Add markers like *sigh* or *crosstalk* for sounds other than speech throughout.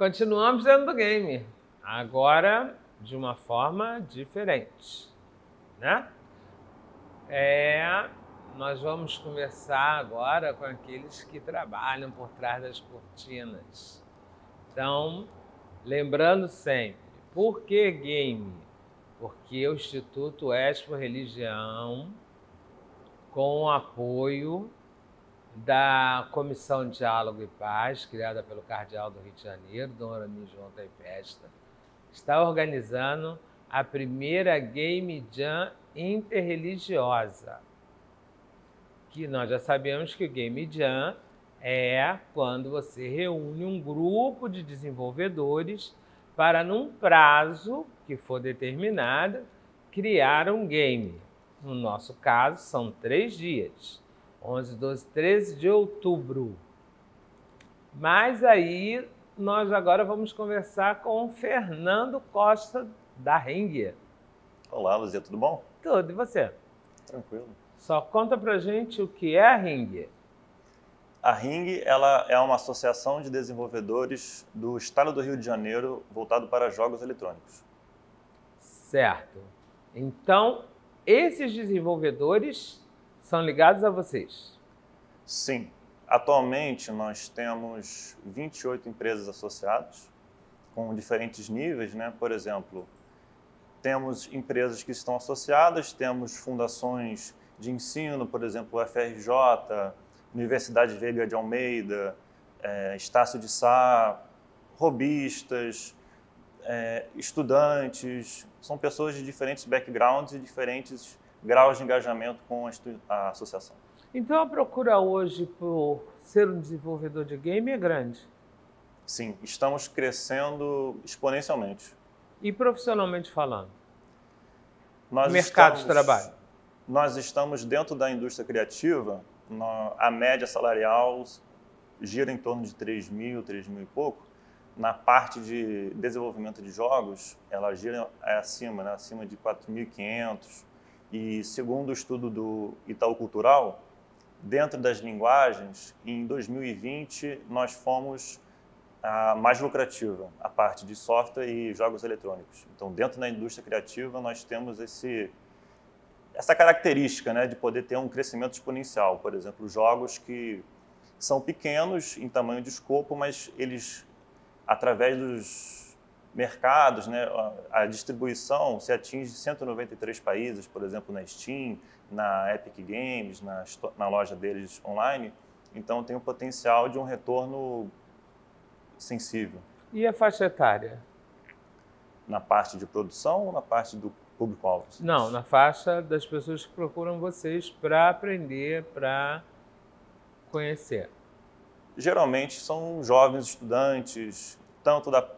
Continuamos dentro do game, agora de uma forma diferente, né? É, nós vamos conversar agora com aqueles que trabalham por trás das cortinas. Então, lembrando sempre, por que game? Porque o Instituto Expo Religião, com o apoio da Comissão Diálogo e Paz, criada pelo Cardeal do Rio de Janeiro, Dom Arani João Taipesta, está organizando a primeira Game Jam interreligiosa. Que nós já sabemos que o Game Jam é quando você reúne um grupo de desenvolvedores para, num prazo que for determinado, criar um game. No nosso caso, são três dias 11, 12, 13 de outubro. Mas aí nós agora vamos conversar com o Fernando Costa da Ringue. Olá, Luzia, tudo bom? Tudo, e você? Tranquilo. Só conta pra gente o que é a Ringue. A Ring ela é uma associação de desenvolvedores do estado do Rio de Janeiro voltado para jogos eletrônicos. Certo. Então, esses desenvolvedores são ligados a vocês? Sim. Atualmente, nós temos 28 empresas associadas, com diferentes níveis, né? Por exemplo, temos empresas que estão associadas, temos fundações de ensino, por exemplo, o FRJ, Universidade Veiga de Almeida, é, Estácio de Sá, robistas, é, estudantes, são pessoas de diferentes backgrounds e diferentes graus de engajamento com a, associação. Então a procura hoje por ser um desenvolvedor de game é grande? Sim, estamos crescendo exponencialmente. E profissionalmente falando? Nós Mercado estamos, de trabalho? Nós estamos dentro da indústria criativa, a média salarial gira em torno de 3 mil, 3 mil e pouco. Na parte de desenvolvimento de jogos, ela gira é acima, né? acima de 4.500, e segundo o estudo do Itaú Cultural, dentro das linguagens, em 2020 nós fomos a mais lucrativa, a parte de software e jogos eletrônicos. Então, dentro da indústria criativa, nós temos esse, essa característica né, de poder ter um crescimento exponencial. Por exemplo, jogos que são pequenos em tamanho de escopo, mas eles, através dos mercados, né, a distribuição se atinge 193 países, por exemplo, na Steam, na Epic Games, na, na loja deles online. Então tem o potencial de um retorno sensível. E a faixa etária? Na parte de produção ou na parte do público-alvo? Não, na faixa das pessoas que procuram vocês para aprender, para conhecer. Geralmente são jovens estudantes, tanto da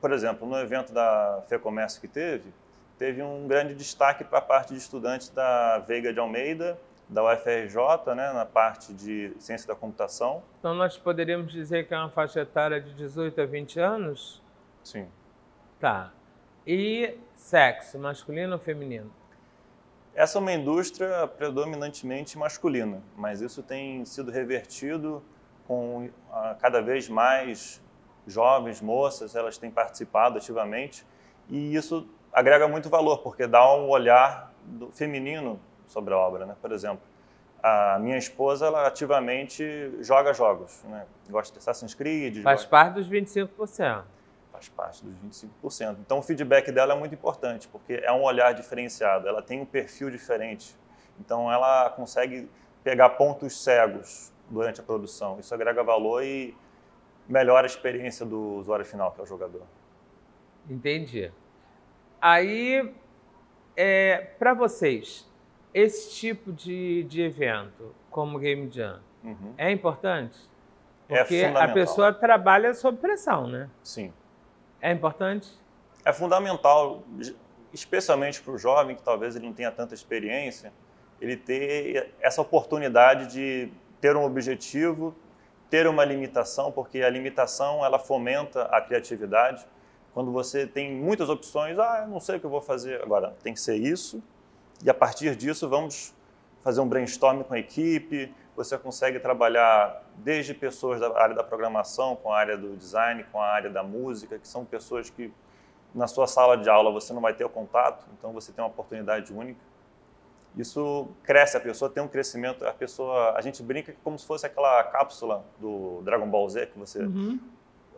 por exemplo, no evento da FEComércio que teve, teve um grande destaque para a parte de estudantes da Veiga de Almeida, da UFRJ, né, na parte de ciência da computação. Então nós poderíamos dizer que é uma faixa etária de 18 a 20 anos? Sim. Tá. E sexo, masculino ou feminino? Essa é uma indústria predominantemente masculina, mas isso tem sido revertido com cada vez mais jovens, moças, elas têm participado ativamente e isso agrega muito valor, porque dá um olhar do feminino sobre a obra, né? Por exemplo, a minha esposa, ela ativamente joga jogos, né? Gosta de Assassin's Creed. Faz gosta... parte dos 25%. Faz parte dos 25%. Então o feedback dela é muito importante, porque é um olhar diferenciado, ela tem um perfil diferente. Então ela consegue pegar pontos cegos durante a produção. Isso agrega valor e melhora a experiência do usuário final, que é o jogador. Entendi. Aí, é, para vocês, esse tipo de, de evento, como Game Jam, uhum. é importante? É Porque é a pessoa trabalha sob pressão, né? Sim. É importante? É fundamental, especialmente para o jovem, que talvez ele não tenha tanta experiência, ele ter essa oportunidade de ter um objetivo ter uma limitação, porque a limitação ela fomenta a criatividade. Quando você tem muitas opções, ah, eu não sei o que eu vou fazer agora, tem que ser isso. E a partir disso vamos fazer um brainstorm com a equipe, você consegue trabalhar desde pessoas da área da programação, com a área do design, com a área da música, que são pessoas que na sua sala de aula você não vai ter o contato, então você tem uma oportunidade única. Isso cresce, a pessoa tem um crescimento, a pessoa, a gente brinca como se fosse aquela cápsula do Dragon Ball Z que você uhum.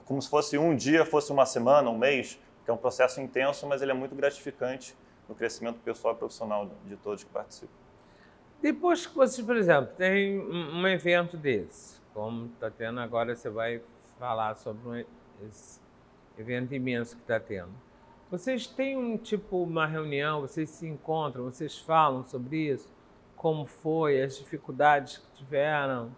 como se fosse um dia, fosse uma semana, um mês, que é um processo intenso, mas ele é muito gratificante no crescimento pessoal e profissional de todos que participam. Depois que você, por exemplo, tem um evento desse, como está tendo agora, você vai falar sobre esse evento imenso que está tendo. Vocês têm um tipo uma reunião, vocês se encontram, vocês falam sobre isso, como foi, as dificuldades que tiveram.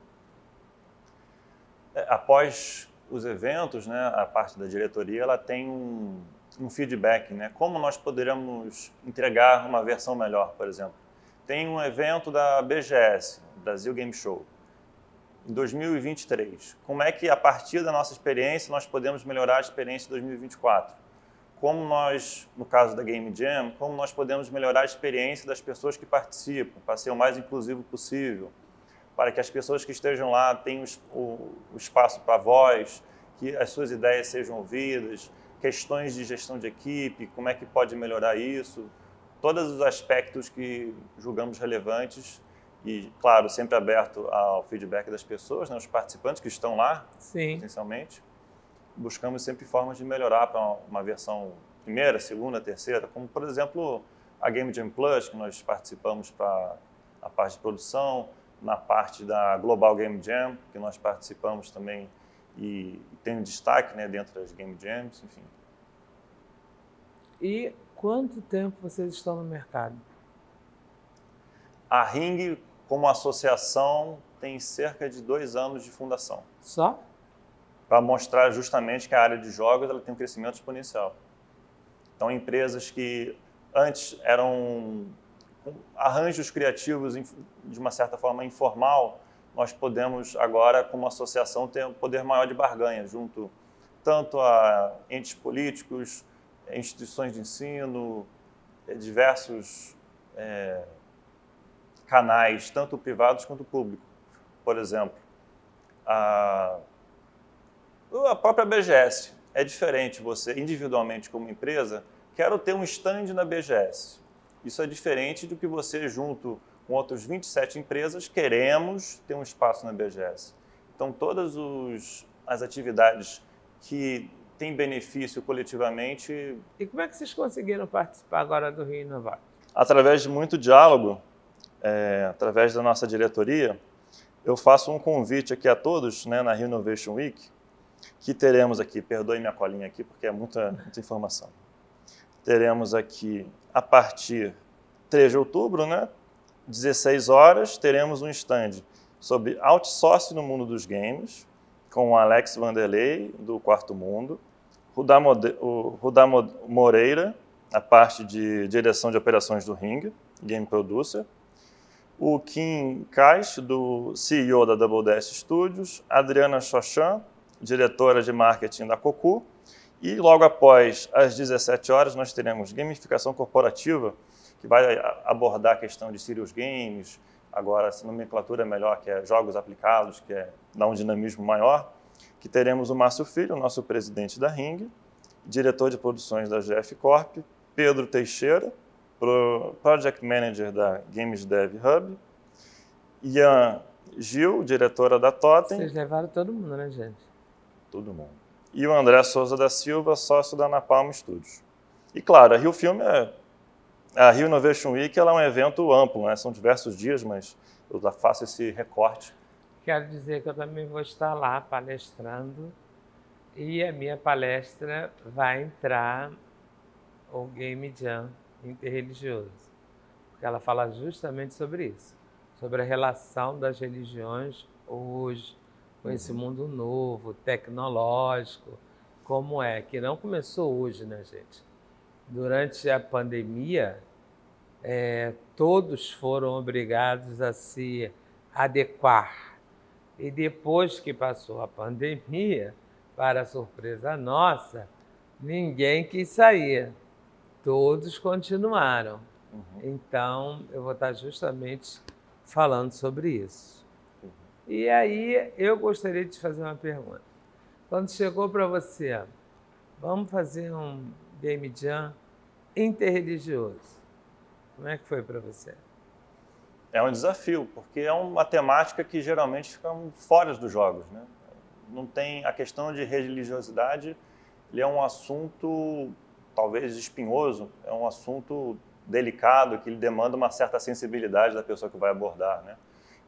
É, após os eventos, né, a parte da diretoria ela tem um, um feedback, né, como nós poderíamos entregar uma versão melhor, por exemplo. Tem um evento da BGS, Brasil Game Show, em 2023. Como é que, a partir da nossa experiência, nós podemos melhorar a experiência em 2024? Como nós, no caso da Game Jam, como nós podemos melhorar a experiência das pessoas que participam, para ser o mais inclusivo possível, para que as pessoas que estejam lá tenham o, o espaço para voz, que as suas ideias sejam ouvidas, questões de gestão de equipe, como é que pode melhorar isso, todos os aspectos que julgamos relevantes e, claro, sempre aberto ao feedback das pessoas, né, os participantes que estão lá, Sim. essencialmente. Buscamos sempre formas de melhorar para uma versão primeira, segunda, terceira, como, por exemplo, a Game Jam Plus, que nós participamos para a parte de produção, na parte da Global Game Jam, que nós participamos também e tem um destaque né, dentro das Game Jams, enfim. E quanto tempo vocês estão no mercado? A Ring como associação, tem cerca de dois anos de fundação. Só? Para mostrar justamente que a área de jogos ela tem um crescimento exponencial. Então, empresas que antes eram arranjos criativos de uma certa forma informal, nós podemos agora, como associação, ter um poder maior de barganha junto tanto a entes políticos, instituições de ensino, diversos é, canais, tanto privados quanto públicos. Por exemplo, a, a própria BGS. É diferente você, individualmente como empresa, quero ter um stand na BGS. Isso é diferente do que você, junto com outras 27 empresas, queremos ter um espaço na BGS. Então, todas os, as atividades que têm benefício coletivamente. E como é que vocês conseguiram participar agora do Rio Inovar? Através de muito diálogo é, através da nossa diretoria, eu faço um convite aqui a todos né, na Innovation Week, que teremos aqui, perdoe minha colinha aqui, porque é muita, muita informação. Teremos aqui, a partir 3 de outubro, né, 16 horas, teremos um stand sobre outsourcing no mundo dos games, com o Alex Vanderlei, do Quarto Mundo, Rudá, o Rudá Moreira, a parte de direção de operações do Ring, Game Producer, o Kim Kais, do CEO da Double Dash Studios, Adriana Chochan, diretora de marketing da Cocu, e logo após às 17 horas nós teremos gamificação corporativa, que vai abordar a questão de serious games, agora essa nomenclatura é melhor, que é jogos aplicados, que é dar um dinamismo maior, que teremos o Márcio Filho, nosso presidente da Ring, diretor de produções da GF Corp, Pedro Teixeira, Project Manager da Games Dev Hub, Ian Gil, diretora da Totem. Vocês levaram todo mundo, né, gente? Todo mundo. E o André Souza da Silva, sócio da Napalm Studios. E claro, a Rio Filme é. A Rio Innovation Week ela é um evento amplo, né? são diversos dias, mas eu faço esse recorte. Quero dizer que eu também vou estar lá palestrando e a minha palestra vai entrar o Game Jam interreligioso, porque ela fala justamente sobre isso, sobre a relação das religiões hoje com esse mundo novo, tecnológico, como é, que não começou hoje, né, gente? Durante a pandemia, é, todos foram obrigados a se adequar. E depois que passou a pandemia, para surpresa nossa, ninguém quis sair todos continuaram. Uhum. Então, eu vou estar justamente falando sobre isso. E aí eu gostaria de te fazer uma pergunta. Quando chegou para você, vamos fazer um game jam interreligioso, como é que foi para você? É um desafio, porque é uma temática que geralmente fica fora dos jogos, né? Não tem a questão de religiosidade, ele é um assunto talvez espinhoso, é um assunto delicado que ele demanda uma certa sensibilidade da pessoa que vai abordar, né?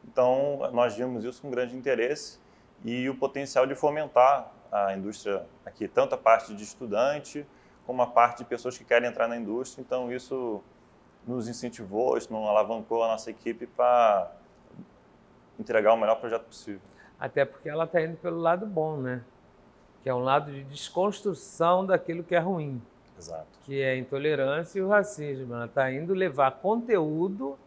Então, nós vimos isso com grande interesse e o potencial de fomentar a indústria aqui, tanto a parte de estudante como a parte de pessoas que querem entrar na indústria. Então, isso nos incentivou, isso nos alavancou a nossa equipe para entregar o melhor projeto possível. Até porque ela está indo pelo lado bom, né? Que é um lado de desconstrução daquilo que é ruim. Exato. Que é a intolerância e o racismo. Ela está indo levar conteúdo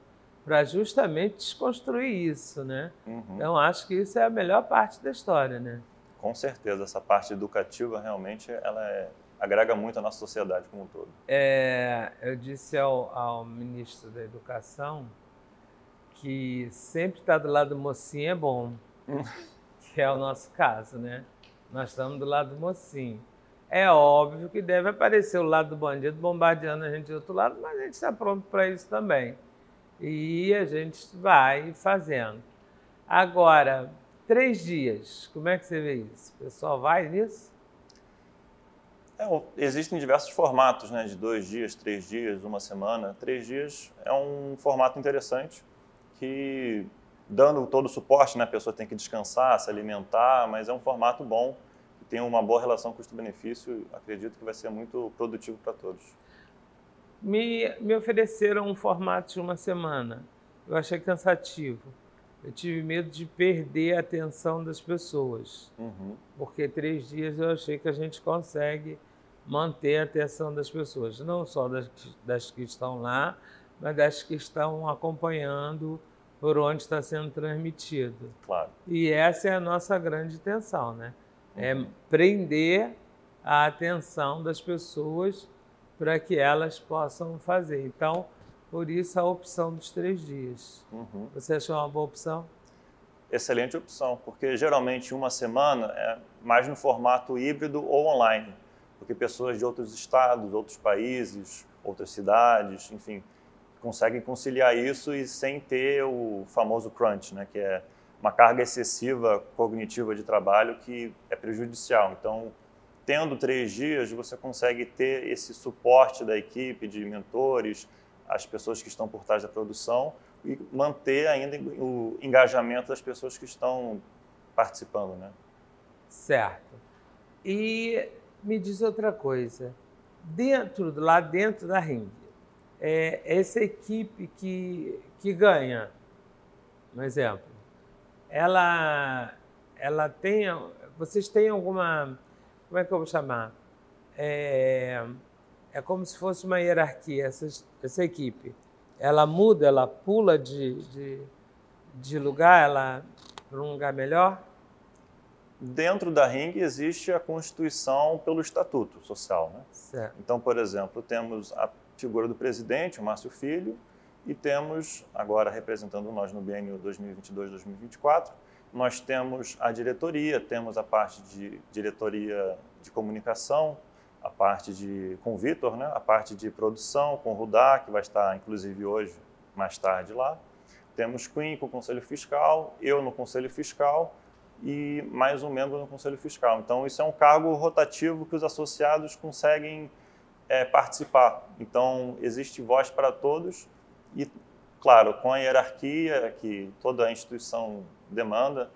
para justamente desconstruir isso, né? Uhum. Então acho que isso é a melhor parte da história, né? Com certeza, essa parte educativa realmente ela é, agrega muito à nossa sociedade como um todo. É, eu disse ao, ao ministro da Educação que sempre estar tá do lado do mocinho é bom, *laughs* que é o nosso caso, né? Nós estamos do lado do mocinho. É óbvio que deve aparecer o lado do bandido bombardeando a gente do outro lado, mas a gente está pronto para isso também e a gente vai fazendo. Agora, três dias, como é que você vê isso? O pessoal vai nisso? É, existem diversos formatos, né? De dois dias, três dias, uma semana. Três dias é um formato interessante que, dando todo o suporte, né? A pessoa tem que descansar, se alimentar, mas é um formato bom, que tem uma boa relação custo-benefício. Acredito que vai ser muito produtivo para todos me, me ofereceram um formato de uma semana. Eu achei cansativo. Eu tive medo de perder a atenção das pessoas. Uhum. Porque três dias eu achei que a gente consegue manter a atenção das pessoas. Não só das, das que estão lá, mas das que estão acompanhando por onde está sendo transmitido. Claro. E essa é a nossa grande intenção, né? É uhum. prender a atenção das pessoas para que elas possam fazer. Então, por isso a opção dos três dias. Uhum. Você achou uma boa opção? Excelente opção, porque geralmente uma semana é mais no formato híbrido ou online, porque pessoas de outros estados, outros países, outras cidades, enfim, conseguem conciliar isso e sem ter o famoso crunch, né, que é uma carga excessiva cognitiva de trabalho que é prejudicial. Então, tendo três dias, você consegue ter esse suporte da equipe, de mentores, as pessoas que estão por trás da produção e manter ainda o engajamento das pessoas que estão participando, né? Certo. E me diz outra coisa. Dentro, lá dentro da Ring, é essa equipe que, que ganha, um exemplo, ela, ela tem, vocês têm alguma como é que eu vou chamar? É, é como se fosse uma hierarquia, essa, essa equipe. Ela muda, ela pula de, de, de lugar, ela para um lugar melhor? Dentro da Ring existe a constituição pelo estatuto social. Né? Certo. Então, por exemplo, temos a figura do presidente, o Márcio Filho, e temos, agora representando nós no biênio 2022-2024, nós temos a diretoria, temos a parte de diretoria de comunicação, a parte de com o Vitor, né? a parte de produção com o Rudá, que vai estar inclusive hoje, mais tarde lá. Temos Queen com o Conselho Fiscal, eu no Conselho Fiscal e mais um membro no Conselho Fiscal. Então, isso é um cargo rotativo que os associados conseguem é, participar. Então, existe voz para todos e, claro, com a hierarquia que toda a instituição demanda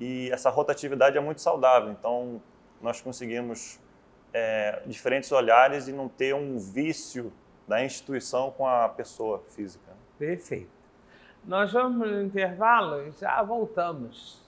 e essa rotatividade é muito saudável. Então, nós conseguimos é, diferentes olhares e não ter um vício da instituição com a pessoa física. Perfeito. Nós vamos no intervalo e já voltamos.